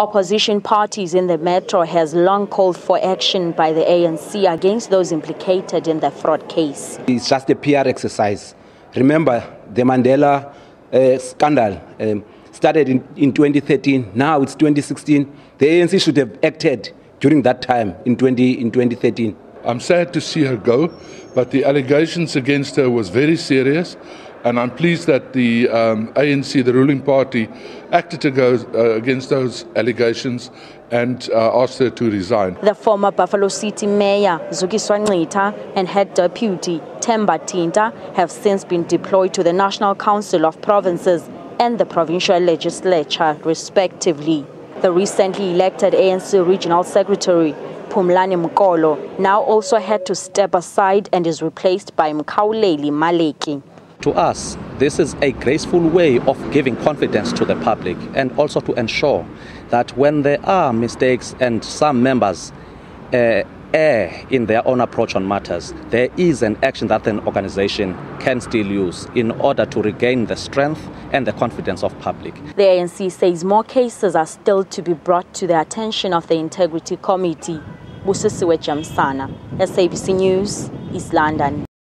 Opposition parties in the metro has long called for action by the ANC against those implicated in the fraud case. It's just a PR exercise. Remember, the Mandela uh, scandal um, started in, in 2013. Now it's 2016. The ANC should have acted during that time in, 20, in 2013. I'm sad to see her go, but the allegations against her was very serious. And I'm pleased that the um, ANC, the ruling party, acted to go, uh, against those allegations and uh, asked her to resign. The former Buffalo City Mayor Zukiswa Ncitha and head deputy Temba Thinta have since been deployed to the National Council of Provinces and the provincial legislature, respectively. The recently elected ANC regional secretary Phumlani Mkolo now also had to step aside and is replaced by Mkhawuleli Maleki. To us, this is a graceful way of giving confidence to the public and also to ensure that when there are mistakes and some members uh, err in their own approach on matters, there is an action that an organization can still use in order to regain the strength and the confidence of public. The ANC says more cases are still to be brought to the attention of the Integrity Committee. Busisiwe Jamsana, SABC News, East London.